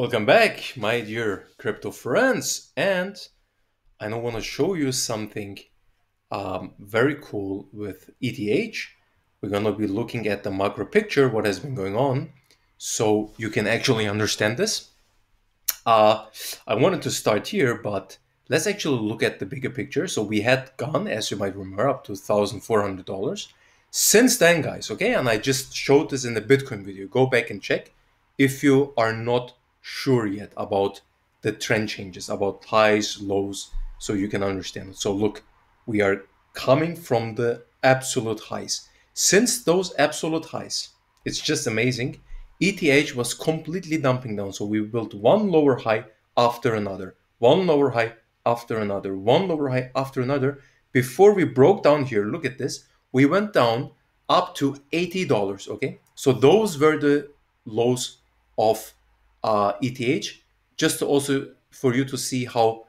Welcome back, my dear crypto friends. And I now want to show you something um, very cool with ETH. We're going to be looking at the macro picture, what has been going on, so you can actually understand this. Uh, I wanted to start here, but let's actually look at the bigger picture. So we had gone, as you might remember, up to $1,400. Since then, guys, okay, and I just showed this in the Bitcoin video. Go back and check if you are not sure yet about the trend changes, about highs, lows, so you can understand it. So look, we are coming from the absolute highs. Since those absolute highs, it's just amazing. ETH was completely dumping down. So we built one lower high after another, one lower high after another, one lower high after another. Before we broke down here, look at this. We went down up to $80. Okay. So those were the lows of uh, ETH, just to also for you to see how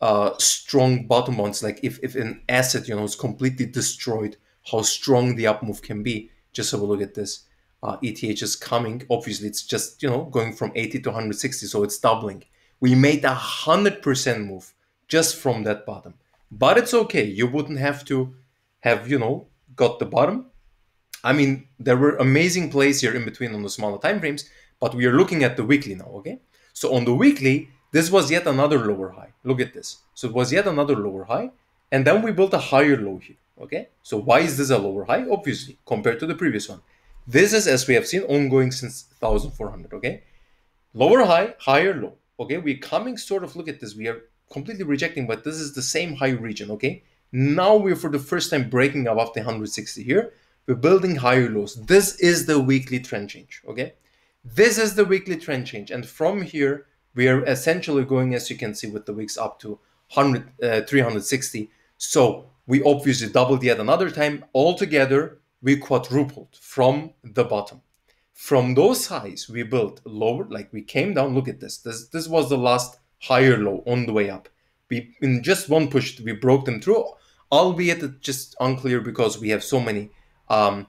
uh, strong bottom ones, like if, if an asset, you know, is completely destroyed, how strong the up move can be. Just have a look at this. Uh, ETH is coming. Obviously, it's just, you know, going from 80 to 160, so it's doubling. We made a 100% move just from that bottom. But it's okay. You wouldn't have to have, you know, got the bottom. I mean, there were amazing plays here in between on the smaller time frames, but we are looking at the weekly now, okay? So on the weekly, this was yet another lower high. Look at this. So it was yet another lower high. And then we built a higher low here, okay? So why is this a lower high? Obviously, compared to the previous one. This is, as we have seen, ongoing since 1400, okay? Lower high, higher low, okay? We're coming sort of, look at this. We are completely rejecting, but this is the same high region, okay? Now we're for the first time breaking above the 160 here. We're building higher lows. This is the weekly trend change, okay? This is the weekly trend change. And from here, we are essentially going, as you can see, with the weeks up to 100, uh, 360. So we obviously doubled yet another time. Altogether, we quadrupled from the bottom. From those highs, we built lower, like we came down. Look at this. This, this was the last higher low on the way up. We in just one push, we broke them through, albeit just unclear because we have so many um,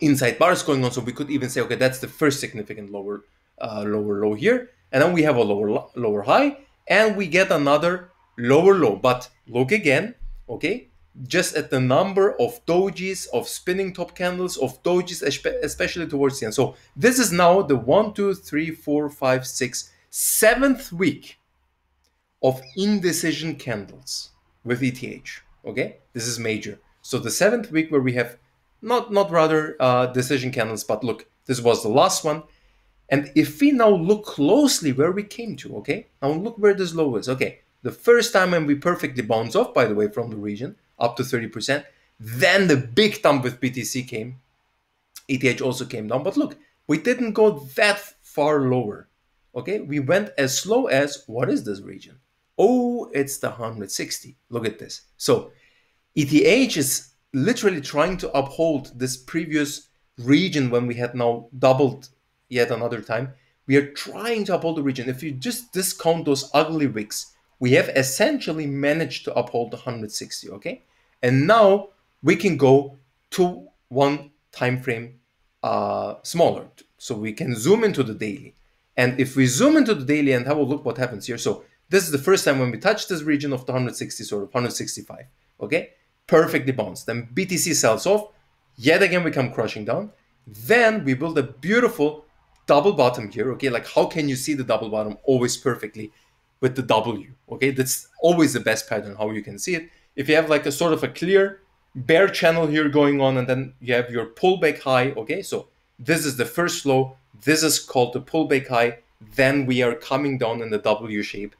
inside bars going on. So we could even say, okay, that's the first significant lower uh, lower low here, and then we have a lower lower high, and we get another lower low. But look again, okay, just at the number of dojis, of spinning top candles, of dojis, especially towards the end. So this is now the one, two, three, four, five, six, seventh week of indecision candles with ETH. Okay, this is major. So the seventh week where we have not not rather uh, decision candles, but look, this was the last one. And if we now look closely where we came to, okay, now look where this low is. Okay, the first time when we perfectly bounce off, by the way, from the region up to 30%, then the big dump with BTC came. ETH also came down, but look, we didn't go that far lower. Okay, we went as slow as what is this region? Oh, it's the 160. Look at this. So ETH is literally trying to uphold this previous region when we had now doubled yet another time. We are trying to uphold the region. If you just discount those ugly wicks, we have essentially managed to uphold the 160, okay? And now we can go to one time frame uh, smaller. So we can zoom into the daily. And if we zoom into the daily and have a look what happens here. So this is the first time when we touch this region of the 160, sort of 165, okay? Perfectly bounced. Then BTC sells off. Yet again, we come crushing down. Then we build a beautiful double bottom here. Okay, like how can you see the double bottom always perfectly with the W? Okay, that's always the best pattern how you can see it. If you have like a sort of a clear bear channel here going on, and then you have your pullback high. Okay, so this is the first low. This is called the pullback high. Then we are coming down in the W shape.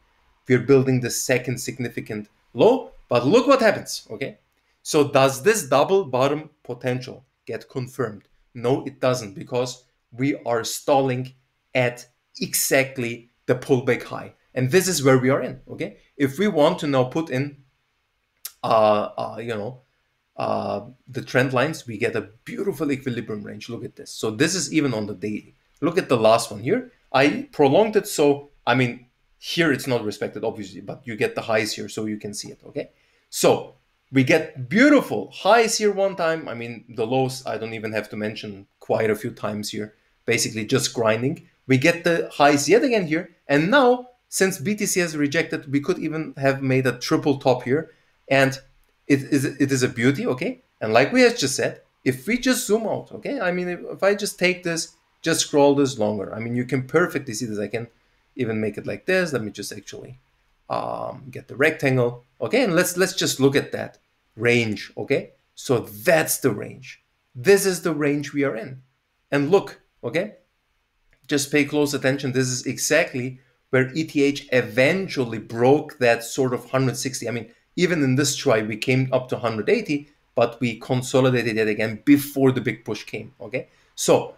We're building the second significant low. But look what happens. Okay, so does this double bottom potential get confirmed? No, it doesn't because we are stalling at exactly the pullback high. And this is where we are in, okay? If we want to now put in, uh, uh you know, uh, the trend lines, we get a beautiful equilibrium range. Look at this. So this is even on the daily. Look at the last one here. I prolonged it so, I mean, here it's not respected, obviously, but you get the highs here so you can see it, okay? So we get beautiful highs here one time. I mean, the lows, I don't even have to mention quite a few times here. Basically, just grinding. We get the highs yet again here. And now, since BTC has rejected, we could even have made a triple top here. And it is, it is a beauty, okay? And like we have just said, if we just zoom out, okay? I mean, if, if I just take this, just scroll this longer. I mean, you can perfectly see this. I can even make it like this. Let me just actually um, get the rectangle. Okay, and let's let's just look at that range. Okay, so that's the range. This is the range we are in. And look, okay, just pay close attention. This is exactly where ETH eventually broke that sort of 160. I mean, even in this try, we came up to 180, but we consolidated it again before the big push came. Okay, so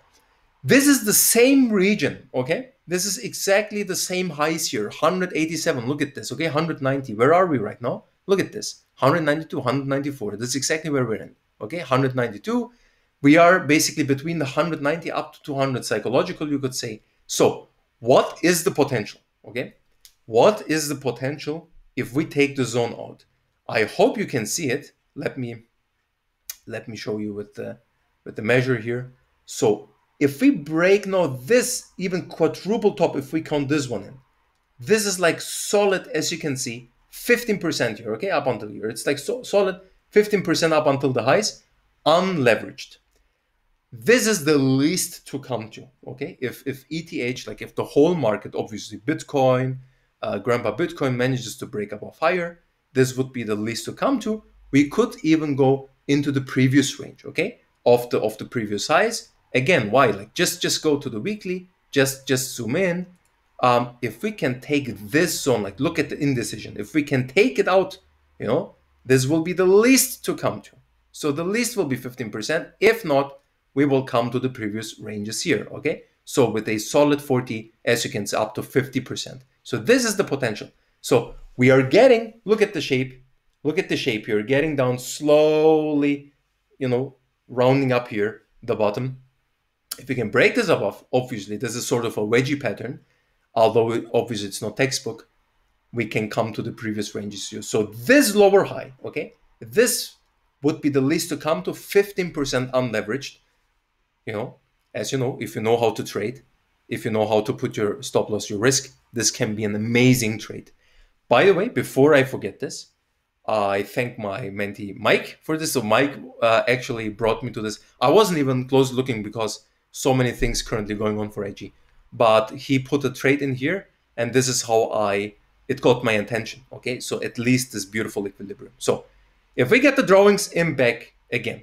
this is the same region. Okay, this is exactly the same highs here 187. Look at this. Okay, 190. Where are we right now? Look at this 192, 194. This is exactly where we're in. Okay, 192. We are basically between the 190 up to 200 psychological, you could say. So, what is the potential? Okay, what is the potential if we take the zone out? I hope you can see it. Let me let me show you with the with the measure here. So if we break now this even quadruple top, if we count this one in, this is like solid, as you can see, 15% here, okay, up until here. It's like so solid 15% up until the highs, unleveraged. This is the least to come to, okay? If, if ETH, like if the whole market, obviously Bitcoin, uh, Grandpa Bitcoin manages to break above higher, this would be the least to come to. We could even go into the previous range, okay, of the of the previous highs, Again, why? Like just just go to the weekly, just just zoom in. Um, if we can take this zone, like look at the indecision, if we can take it out, you know, this will be the least to come to. So the least will be 15%. If not, we will come to the previous ranges here, okay? So with a solid 40, as you can see, up to 50%. So this is the potential. So we are getting, look at the shape, look at the shape here, getting down slowly, you know, rounding up here, the bottom, if we can break this above, obviously this is sort of a wedgie pattern, although it, obviously it's not textbook, we can come to the previous ranges here. So this lower high, okay, this would be the least to come to 15% unleveraged. You know, as you know, if you know how to trade, if you know how to put your stop loss, your risk, this can be an amazing trade. By the way, before I forget this, I thank my mentee Mike for this. So Mike uh, actually brought me to this. I wasn't even close looking because so many things currently going on for AG. But he put a trade in here, and this is how I it caught my attention. Okay, so at least this beautiful equilibrium. So if we get the drawings in back again,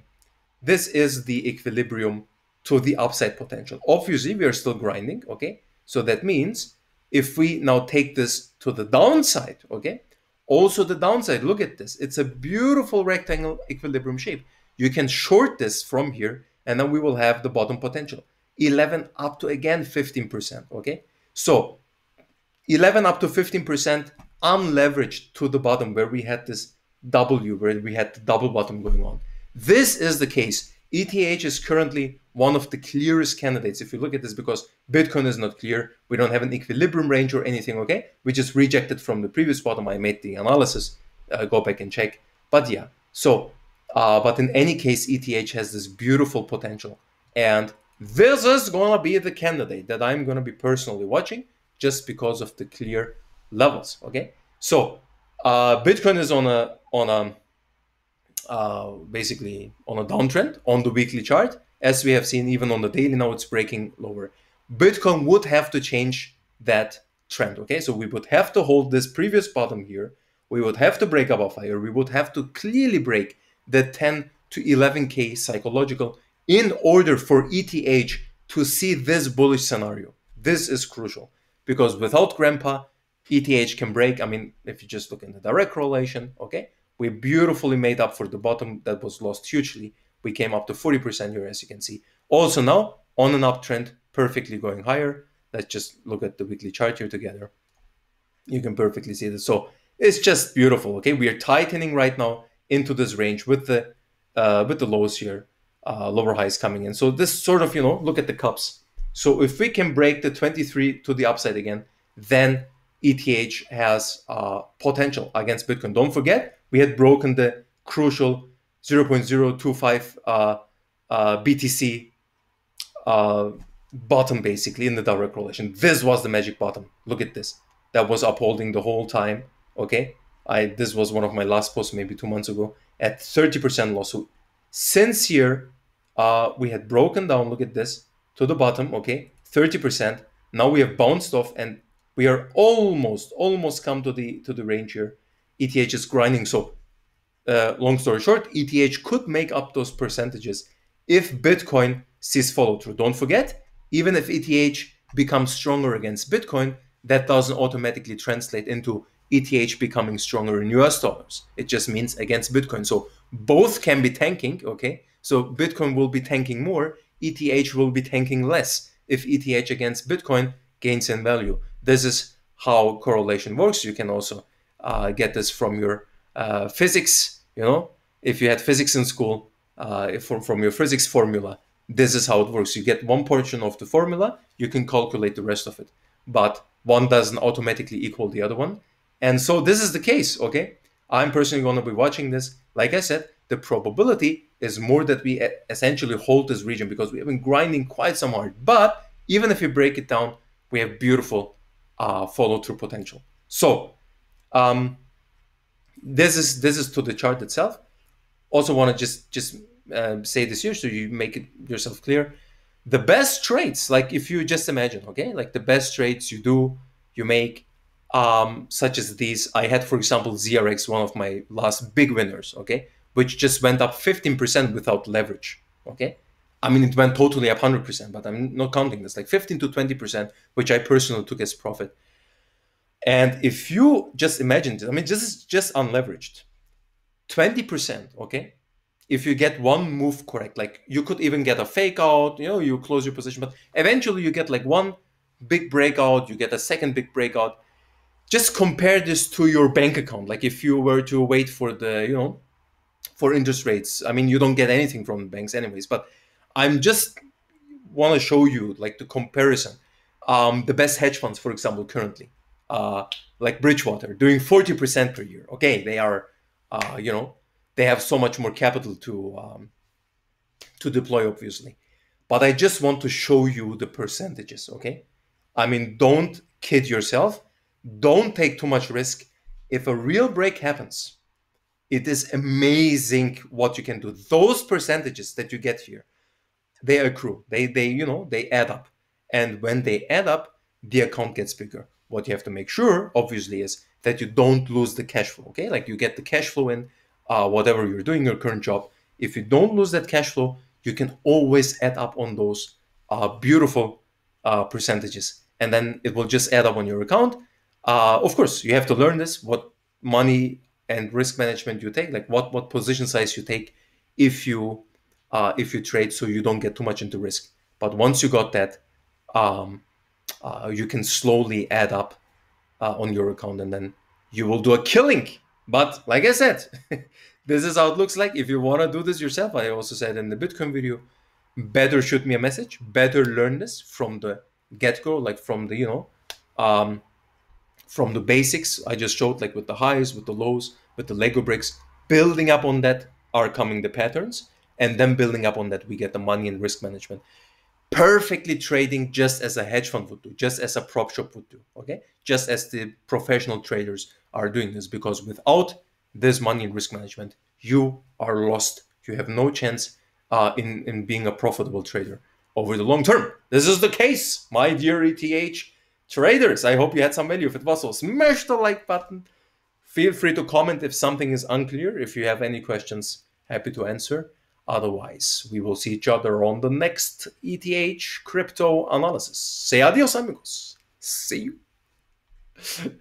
this is the equilibrium to the upside potential. Obviously, we are still grinding. Okay, so that means if we now take this to the downside, okay, also the downside, look at this. It's a beautiful rectangle equilibrium shape. You can short this from here and then we will have the bottom potential. 11 up to again 15% okay? So 11 up to 15% unleveraged to the bottom where we had this w where we had the double bottom going on. This is the case. Eth is currently one of the clearest candidates if you look at this because bitcoin is not clear. We don't have an equilibrium range or anything okay? We just rejected from the previous bottom. I made the analysis. Uh, go back and check. But yeah so uh, but in any case, ETH has this beautiful potential. And this is going to be the candidate that I'm going to be personally watching just because of the clear levels. Okay. So uh, Bitcoin is on a, on a, uh, basically on a downtrend on the weekly chart. As we have seen, even on the daily now, it's breaking lower. Bitcoin would have to change that trend. Okay. So we would have to hold this previous bottom here. We would have to break above higher. We would have to clearly break the 10 to 11K psychological in order for ETH to see this bullish scenario. This is crucial because without Grandpa, ETH can break. I mean, if you just look in the direct correlation, okay, we beautifully made up for the bottom that was lost hugely. We came up to 40% here, as you can see. Also now, on an uptrend, perfectly going higher. Let's just look at the weekly chart here together. You can perfectly see this. So it's just beautiful, okay? We are tightening right now into this range with the uh, with the lows here, uh, lower highs coming in. So this sort of, you know, look at the cups. So if we can break the 23 to the upside again, then ETH has uh, potential against Bitcoin. Don't forget, we had broken the crucial 0.025 uh, uh, BTC uh, bottom basically in the direct correlation. This was the magic bottom. Look at this. That was upholding the whole time. Okay. I this was one of my last posts maybe two months ago at 30% loss. So since here uh, we had broken down, look at this, to the bottom, okay, 30%. Now we have bounced off and we are almost, almost come to the to the range here. ETH is grinding. So uh, long story short, ETH could make up those percentages if Bitcoin sees follow through. Don't forget, even if ETH becomes stronger against Bitcoin, that doesn't automatically translate into ETH becoming stronger in US dollars. It just means against Bitcoin. So both can be tanking, okay? So Bitcoin will be tanking more, ETH will be tanking less if ETH against Bitcoin gains in value. This is how correlation works. You can also uh, get this from your uh, physics, you know, if you had physics in school, uh, from, from your physics formula, this is how it works. You get one portion of the formula, you can calculate the rest of it. But one doesn't automatically equal the other one. And so this is the case, okay? I'm personally going to be watching this. Like I said, the probability is more that we essentially hold this region because we have been grinding quite some hard. But even if you break it down, we have beautiful uh, follow through potential. So um, this is this is to the chart itself. Also want to just just uh, say this here so you make it yourself clear. The best trades, like if you just imagine, okay, like the best trades you do, you make um, such as these. I had, for example, ZRX, one of my last big winners, okay, which just went up 15% without leverage, okay. I mean, it went totally up 100%, but I'm not counting this, like 15 to 20%, which I personally took as profit. And if you just imagine this, I mean, this is just unleveraged. 20%, okay? If you get one move correct, like you could even get a fake out, you know, you close your position, but eventually you get like one big breakout, you get a second big breakout, just compare this to your bank account. Like if you were to wait for the, you know, for interest rates. I mean, you don't get anything from banks anyways, but I'm just want to show you like the comparison. Um, the best hedge funds, for example, currently, uh, like Bridgewater, doing 40% per year. Okay, they are, uh, you know, they have so much more capital to um, to deploy, obviously. But I just want to show you the percentages. Okay, I mean, don't kid yourself don't take too much risk. If a real break happens, it is amazing what you can do. Those percentages that you get here, they accrue. They they you know they add up, and when they add up, the account gets bigger. What you have to make sure, obviously, is that you don't lose the cash flow. Okay, like you get the cash flow in, uh, whatever you're doing your current job. If you don't lose that cash flow, you can always add up on those uh, beautiful uh, percentages, and then it will just add up on your account uh, of course, you have to learn this what money and risk management you take, like what what position size you take if you uh, if you trade, so you don't get too much into risk. But once you got that, um, uh, you can slowly add up uh, on your account, and then you will do a killing. But like I said, this is how it looks like. If you want to do this yourself, I also said in the Bitcoin video, better shoot me a message, better learn this from the get go, like from the you know. Um, from the basics I just showed, like with the highs, with the lows, with the Lego bricks, building up on that are coming the patterns, and then building up on that we get the money and risk management. Perfectly trading just as a hedge fund would do, just as a prop shop would do, okay? Just as the professional traders are doing this, because without this money and risk management, you are lost. You have no chance uh, in, in being a profitable trader over the long term. This is the case, my dear ETH traders. I hope you had some value. If it was so, smash the like button. Feel free to comment if something is unclear. If you have any questions, happy to answer. Otherwise, we will see each other on the next ETH crypto analysis. Say adios, amigos. See you.